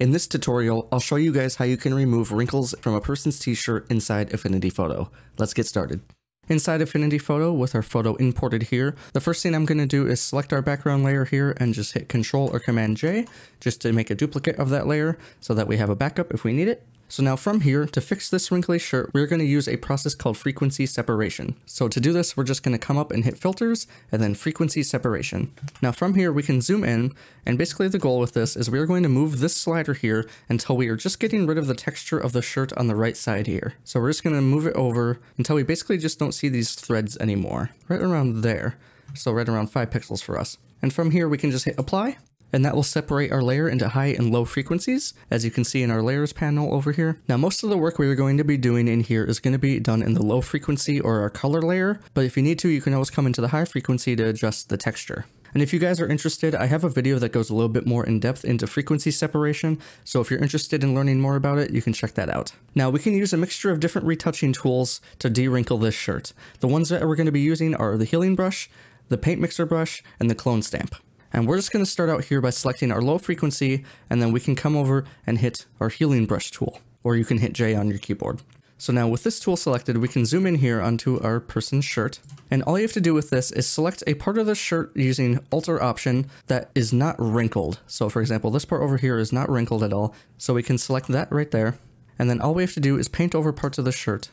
In this tutorial, I'll show you guys how you can remove wrinkles from a person's t-shirt inside Affinity Photo. Let's get started. Inside Affinity Photo, with our photo imported here, the first thing I'm going to do is select our background layer here and just hit Control or Command J just to make a duplicate of that layer so that we have a backup if we need it. So now from here, to fix this wrinkly shirt, we're going to use a process called frequency separation. So to do this, we're just going to come up and hit filters and then frequency separation. Now from here, we can zoom in and basically the goal with this is we're going to move this slider here until we are just getting rid of the texture of the shirt on the right side here. So we're just going to move it over until we basically just don't see these threads anymore. Right around there. So right around 5 pixels for us. And from here we can just hit apply and that will separate our layer into high and low frequencies, as you can see in our layers panel over here. Now most of the work we are going to be doing in here is going to be done in the low frequency or our color layer, but if you need to, you can always come into the high frequency to adjust the texture. And if you guys are interested, I have a video that goes a little bit more in depth into frequency separation, so if you're interested in learning more about it, you can check that out. Now we can use a mixture of different retouching tools to de-wrinkle this shirt. The ones that we're going to be using are the healing brush, the paint mixer brush, and the clone stamp. And we're just going to start out here by selecting our low frequency, and then we can come over and hit our healing brush tool, or you can hit J on your keyboard. So now with this tool selected, we can zoom in here onto our person's shirt. And all you have to do with this is select a part of the shirt using Alt or option that is not wrinkled. So for example, this part over here is not wrinkled at all. So we can select that right there. And then all we have to do is paint over parts of the shirt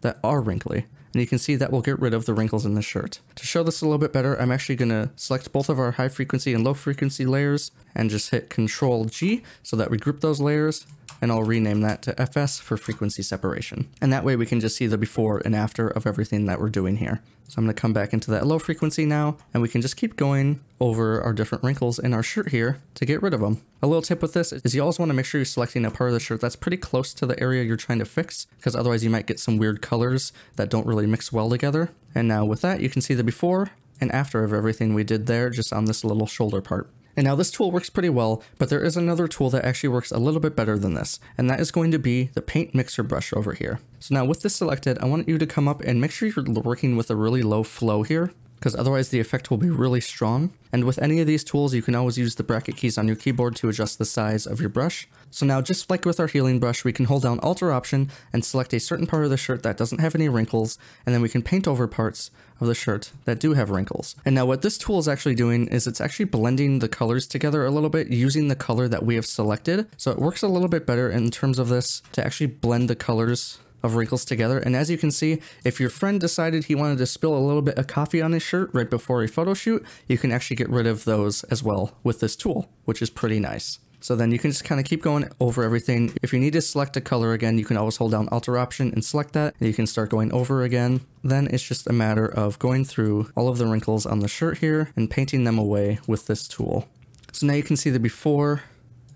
that are wrinkly and you can see that will get rid of the wrinkles in the shirt. To show this a little bit better, I'm actually going to select both of our high frequency and low frequency layers and just hit Control G so that we group those layers and I'll rename that to FS for frequency separation. And that way we can just see the before and after of everything that we're doing here. So I'm going to come back into that low frequency now, and we can just keep going over our different wrinkles in our shirt here to get rid of them. A little tip with this is you always want to make sure you're selecting a part of the shirt that's pretty close to the area you're trying to fix, because otherwise you might get some weird colors that don't really mix well together. And now with that, you can see the before and after of everything we did there just on this little shoulder part. And now this tool works pretty well, but there is another tool that actually works a little bit better than this, and that is going to be the paint mixer brush over here. So now with this selected, I want you to come up and make sure you're working with a really low flow here because otherwise the effect will be really strong. And with any of these tools, you can always use the bracket keys on your keyboard to adjust the size of your brush. So now just like with our healing brush, we can hold down Alt or option and select a certain part of the shirt that doesn't have any wrinkles, and then we can paint over parts of the shirt that do have wrinkles. And now what this tool is actually doing is it's actually blending the colors together a little bit using the color that we have selected. So it works a little bit better in terms of this to actually blend the colors of wrinkles together. And as you can see, if your friend decided he wanted to spill a little bit of coffee on his shirt right before a photo shoot, you can actually get rid of those as well with this tool, which is pretty nice. So then you can just kind of keep going over everything. If you need to select a color again, you can always hold down Alt or option and select that. And you can start going over again. Then it's just a matter of going through all of the wrinkles on the shirt here and painting them away with this tool. So now you can see the before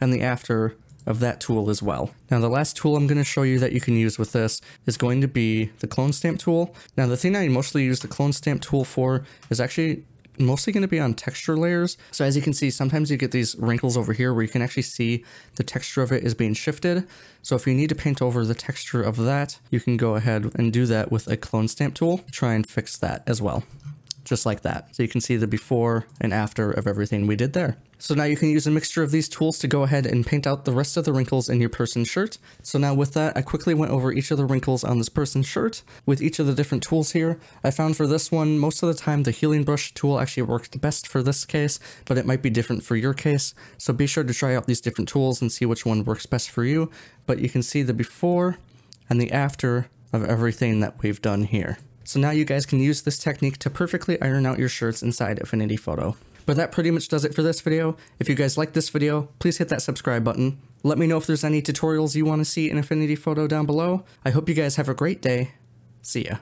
and the after of that tool as well. Now the last tool I'm going to show you that you can use with this is going to be the clone stamp tool. Now the thing I mostly use the clone stamp tool for is actually mostly going to be on texture layers. So as you can see, sometimes you get these wrinkles over here where you can actually see the texture of it is being shifted. So if you need to paint over the texture of that, you can go ahead and do that with a clone stamp tool. Try and fix that as well just like that. So you can see the before and after of everything we did there. So now you can use a mixture of these tools to go ahead and paint out the rest of the wrinkles in your person's shirt. So now with that, I quickly went over each of the wrinkles on this person's shirt with each of the different tools here. I found for this one, most of the time the healing brush tool actually worked best for this case, but it might be different for your case. So be sure to try out these different tools and see which one works best for you. But you can see the before and the after of everything that we've done here. So now you guys can use this technique to perfectly iron out your shirts inside Affinity Photo. But that pretty much does it for this video. If you guys like this video, please hit that subscribe button. Let me know if there's any tutorials you want to see in Affinity Photo down below. I hope you guys have a great day. See ya.